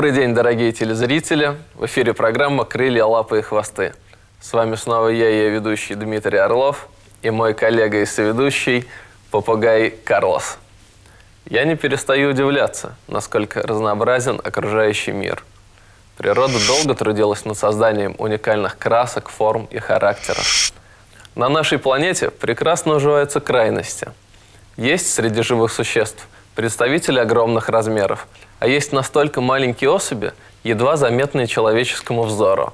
Добрый день, дорогие телезрители. В эфире программа «Крылья, лапы и хвосты». С вами снова я, ее ведущий Дмитрий Орлов и мой коллега и соведущий попугай Карлос. Я не перестаю удивляться, насколько разнообразен окружающий мир. Природа долго трудилась над созданием уникальных красок, форм и характеров. На нашей планете прекрасно уживаются крайности. Есть среди живых существ представители огромных размеров, а есть настолько маленькие особи, едва заметные человеческому взору.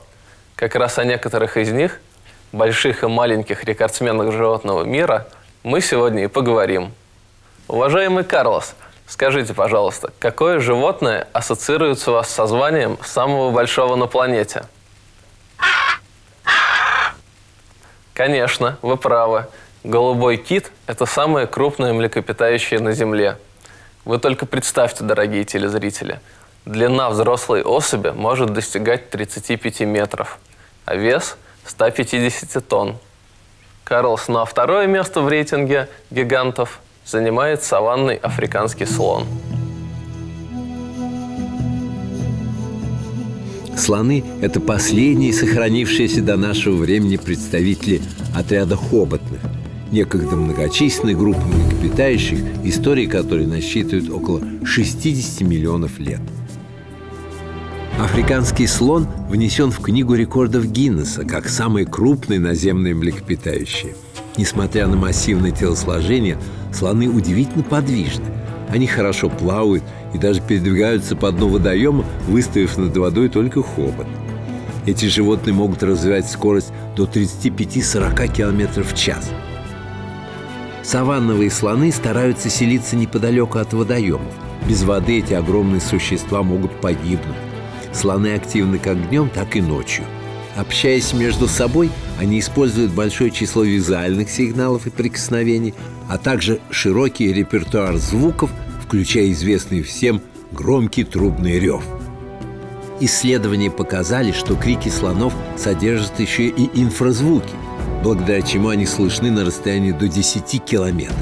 Как раз о некоторых из них, больших и маленьких рекордсменах животного мира, мы сегодня и поговорим. Уважаемый Карлос, скажите, пожалуйста, какое животное ассоциируется у вас со званием самого большого на планете? Конечно, вы правы. Голубой кит – это самое крупное млекопитающее на Земле. Вы только представьте, дорогие телезрители, длина взрослой особи может достигать 35 метров, а вес – 150 тонн. Карлс, ну а второе место в рейтинге гигантов занимает саванный африканский слон. Слоны – это последние сохранившиеся до нашего времени представители отряда хоботных, некогда многочисленной группы млекопитающих, истории которой насчитывают около 60 миллионов лет. Африканский слон внесен в Книгу рекордов Гиннесса как самое крупное наземное млекопитающее. Несмотря на массивное телосложение, слоны удивительно подвижны. Они хорошо плавают и даже передвигаются по дну водоема, выставив над водой только хобот. Эти животные могут развивать скорость до 35-40 км в час. Саванновые слоны стараются селиться неподалеку от водоемов. Без воды эти огромные существа могут погибнуть. Слоны активны как днем, так и ночью. Общаясь между собой, они используют большое число визуальных сигналов и прикосновений, а также широкий репертуар звуков – включая известный всем громкий трубный рев. Исследования показали, что крики слонов содержат еще и инфразвуки, благодаря чему они слышны на расстоянии до 10 километров.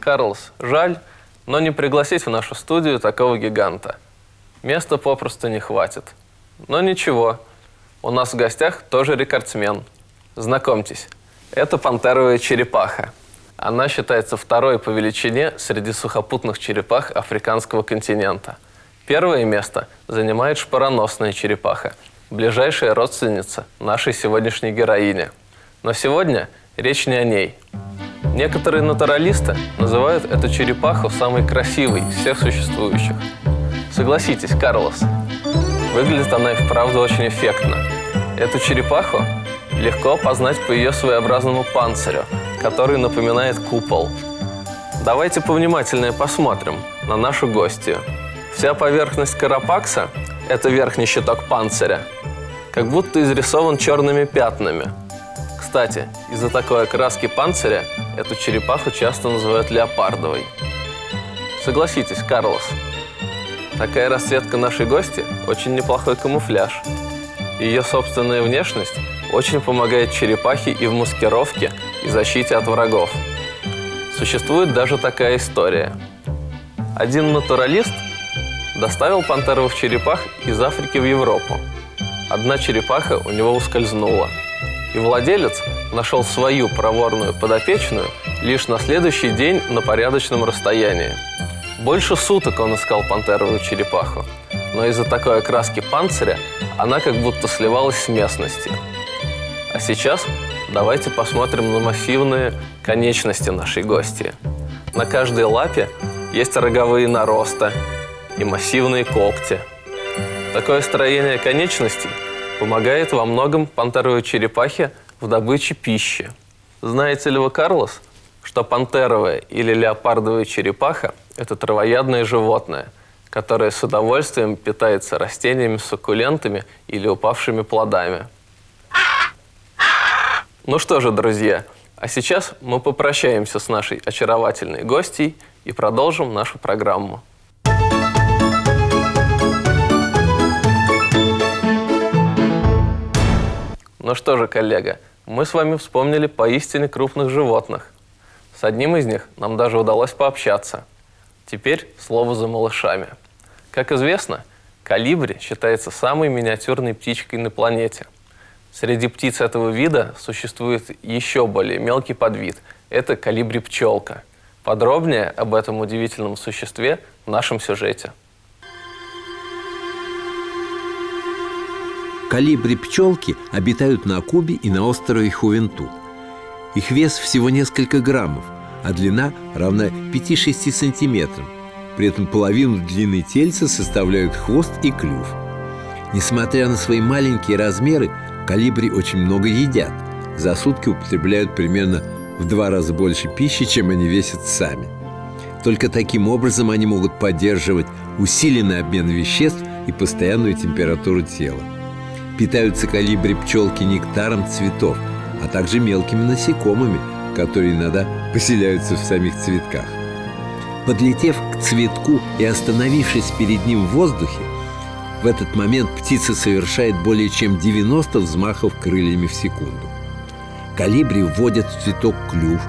Карлс, жаль, но не пригласить в нашу студию такого гиганта – Места попросту не хватит. Но ничего, у нас в гостях тоже рекордсмен. Знакомьтесь, это пантеровая черепаха. Она считается второй по величине среди сухопутных черепах африканского континента. Первое место занимает шпароносная черепаха, ближайшая родственница нашей сегодняшней героини. Но сегодня речь не о ней. Некоторые натуралисты называют эту черепаху самой красивой из всех существующих. Согласитесь, Карлос, выглядит она и вправду очень эффектно. Эту черепаху легко опознать по ее своеобразному панцирю, который напоминает купол. Давайте повнимательнее посмотрим на нашу гостью. Вся поверхность карапакса – это верхний щиток панциря, как будто изрисован черными пятнами. Кстати, из-за такой окраски панциря эту черепаху часто называют леопардовой. Согласитесь, Карлос – Такая расцветка нашей гости – очень неплохой камуфляж. Ее собственная внешность очень помогает черепахе и в маскировке, и защите от врагов. Существует даже такая история. Один натуралист доставил пантеровых черепах из Африки в Европу. Одна черепаха у него ускользнула. И владелец нашел свою проворную подопечную лишь на следующий день на порядочном расстоянии – больше суток он искал пантеровую черепаху, но из-за такой окраски панциря она как будто сливалась с местностью. А сейчас давайте посмотрим на массивные конечности нашей гости. На каждой лапе есть роговые наросты и массивные когти. Такое строение конечностей помогает во многом пантеровой черепахе в добыче пищи. Знаете ли вы, Карлос, что пантеровая или леопардовая черепаха – это травоядное животное, которое с удовольствием питается растениями, суккулентами или упавшими плодами. Ну что же, друзья, а сейчас мы попрощаемся с нашей очаровательной гостьей и продолжим нашу программу. Ну что же, коллега, мы с вами вспомнили поистине крупных животных. С одним из них нам даже удалось пообщаться. Теперь слово за малышами. Как известно, калибри считается самой миниатюрной птичкой на планете. Среди птиц этого вида существует еще более мелкий подвид. Это калибри-пчелка. Подробнее об этом удивительном существе в нашем сюжете. Калибри пчелки обитают на Кубе и на острове Хувенту. Их вес всего несколько граммов, а длина равна 5-6 сантиметрам. При этом половину длины тельца составляют хвост и клюв. Несмотря на свои маленькие размеры, калибри очень много едят. За сутки употребляют примерно в два раза больше пищи, чем они весят сами. Только таким образом они могут поддерживать усиленный обмен веществ и постоянную температуру тела. Питаются калибри пчелки нектаром цветов, а также мелкими насекомыми, которые иногда поселяются в самих цветках. Подлетев к цветку и остановившись перед ним в воздухе, в этот момент птица совершает более чем 90 взмахов крыльями в секунду. Калибри вводят в цветок клюв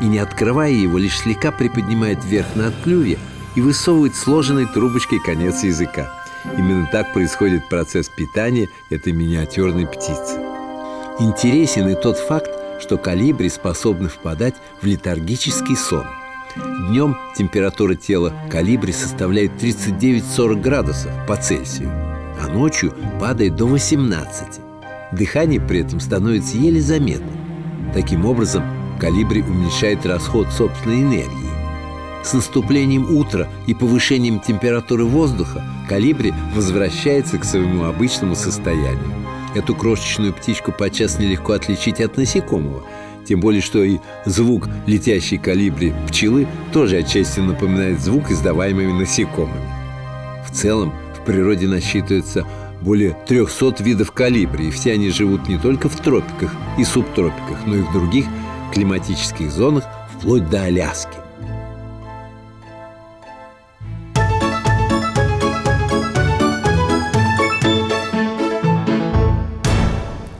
и, не открывая его, лишь слегка приподнимает вверх на клюве и высовывает сложенной трубочкой конец языка. Именно так происходит процесс питания этой миниатюрной птицы. Интересен и тот факт, что калибри способны впадать в летаргический сон. Днем температура тела калибри составляет 39-40 градусов по Цельсию, а ночью падает до 18. Дыхание при этом становится еле заметным. Таким образом, калибри уменьшает расход собственной энергии. С наступлением утра и повышением температуры воздуха калибри возвращается к своему обычному состоянию. Эту крошечную птичку подчас нелегко отличить от насекомого, тем более, что и звук летящей калибри пчелы тоже отчасти напоминает звук, издаваемый насекомыми. В целом, в природе насчитывается более 300 видов калибри, и все они живут не только в тропиках и субтропиках, но и в других климатических зонах, вплоть до Аляски.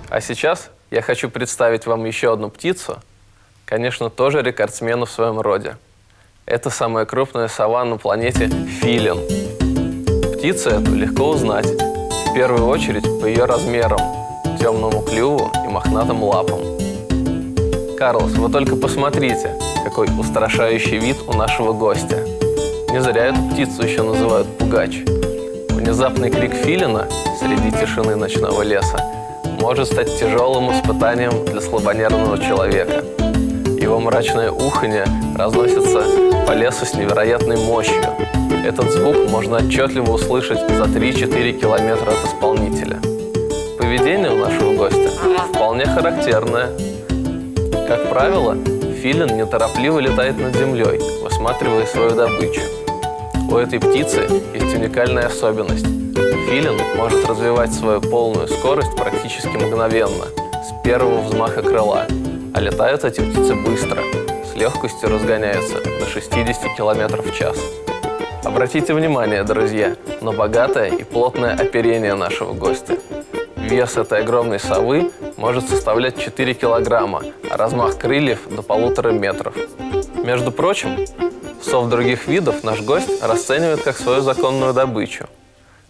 А сейчас я хочу представить вам еще одну птицу, конечно, тоже рекордсмену в своем роде. Это самая крупная сова на планете – филин. Птицу эту легко узнать, в первую очередь по ее размерам, темному клюву и мохнатым лапам. Карлос, вы только посмотрите, какой устрашающий вид у нашего гостя. Не зря эту птицу еще называют пугач. Внезапный крик филина среди тишины ночного леса может стать тяжелым испытанием для слабонервного человека. Его мрачное уханье разносится по лесу с невероятной мощью. Этот звук можно отчетливо услышать за 3-4 километра от исполнителя. Поведение у нашего гостя вполне характерное. Как правило, филин неторопливо летает над землей, высматривая свою добычу. У этой птицы есть уникальная особенность Филин может развивать свою полную скорость практически мгновенно, с первого взмаха крыла, а летают эти птицы быстро, с легкостью разгоняются до 60 км в час. Обратите внимание, друзья, на богатое и плотное оперение нашего гостя. Вес этой огромной совы может составлять 4 килограмма, а размах крыльев до полутора метров. Между прочим, сов других видов наш гость расценивает как свою законную добычу –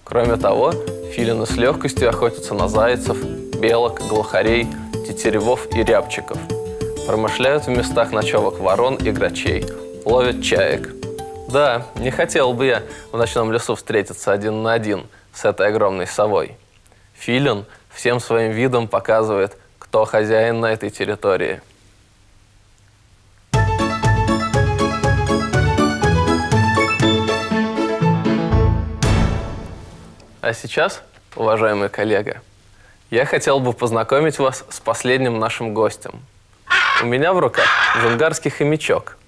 Кроме того, филины с легкостью охотятся на зайцев, белок, глухарей, тетеревов и рябчиков. Промышляют в местах ночевок ворон и грачей, ловят чаек. Да, не хотел бы я в ночном лесу встретиться один на один с этой огромной совой. Филин всем своим видом показывает, кто хозяин на этой территории – А сейчас, уважаемый коллега, я хотел бы познакомить вас с последним нашим гостем. У меня в руках джунгарский хомячок.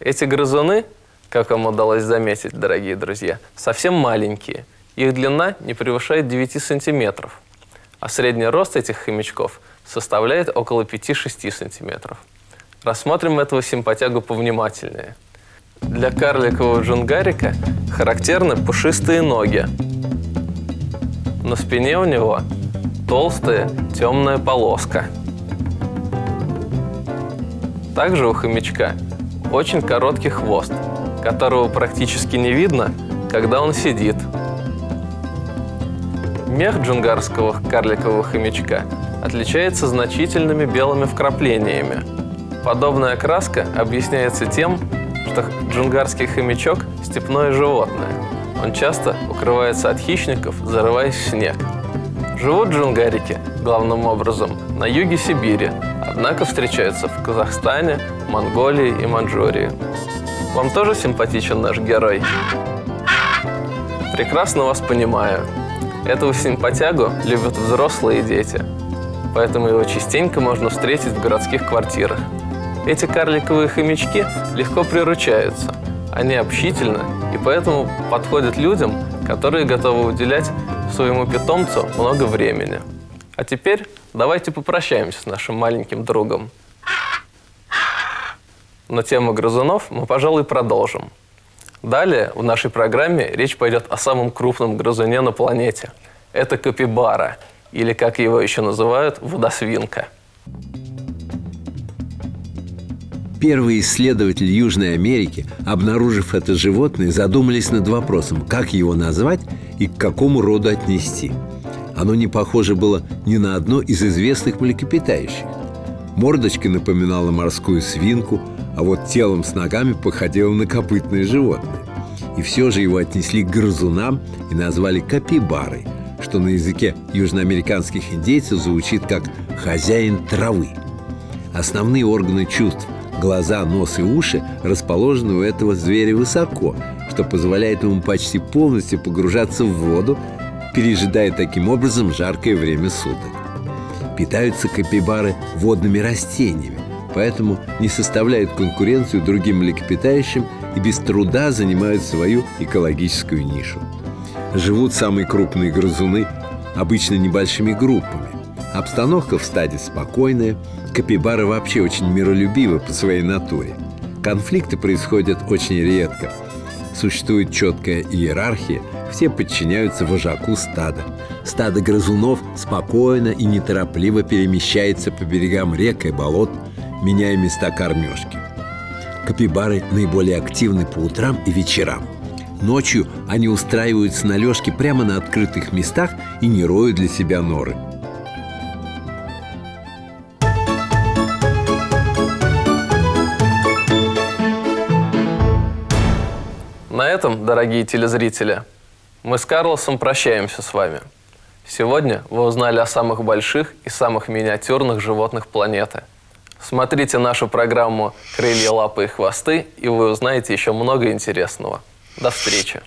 Эти грызуны, как вам удалось заметить, дорогие друзья, совсем маленькие. Их длина не превышает 9 сантиметров. А средний рост этих хомячков составляет около 5-6 сантиметров. Рассмотрим этого симпатягу повнимательнее. Для карликового джунгарика характерны пушистые ноги, на спине у него толстая темная полоска. Также у хомячка очень короткий хвост, которого практически не видно, когда он сидит. Мех джунгарского карликового хомячка отличается значительными белыми вкраплениями. Подобная окраска объясняется тем, что джунгарский хомячок – степное животное. Он часто укрывается от хищников, зарываясь в снег. Живут джунгарики, главным образом, на юге Сибири, однако встречаются в Казахстане, Монголии и Маньчжурии. Вам тоже симпатичен наш герой? Прекрасно вас понимаю. Этого симпатягу любят взрослые и дети. Поэтому его частенько можно встретить в городских квартирах. Эти карликовые хомячки легко приручаются. Они общительны и поэтому подходят людям, которые готовы уделять своему питомцу много времени. А теперь давайте попрощаемся с нашим маленьким другом. Но тему грызунов мы, пожалуй, продолжим. Далее в нашей программе речь пойдет о самом крупном грызуне на планете. Это капибара, или, как его еще называют, водосвинка. Первые исследователи Южной Америки, обнаружив это животное, задумались над вопросом, как его назвать и к какому роду отнести. Оно не похоже было ни на одно из известных млекопитающих. Мордочкой напоминала морскую свинку, а вот телом с ногами походило на копытное животное. И все же его отнесли к грызунам и назвали капибарой, что на языке южноамериканских индейцев звучит как «хозяин травы». Основные органы чувств – глаза, нос и уши – расположены у этого зверя высоко, что позволяет ему почти полностью погружаться в воду, пережидая таким образом жаркое время суток. Питаются капибары водными растениями, поэтому не составляют конкуренцию другим млекопитающим и без труда занимают свою экологическую нишу. Живут самые крупные грызуны обычно небольшими группами. Обстановка в стаде спокойная, капибары вообще очень миролюбивы по своей натуре. Конфликты происходят очень редко. Существует четкая иерархия, все подчиняются вожаку стада. Стадо грызунов спокойно и неторопливо перемещается по берегам рек и болот – меняя места кормежки. Капибары наиболее активны по утрам и вечерам. Ночью они устраиваются на лёжке прямо на открытых местах и не роют для себя норы. На этом, дорогие телезрители, мы с Карлосом прощаемся с вами. Сегодня вы узнали о самых больших и самых миниатюрных животных планеты – Смотрите нашу программу «Крылья, лапы и хвосты», и вы узнаете еще много интересного. До встречи!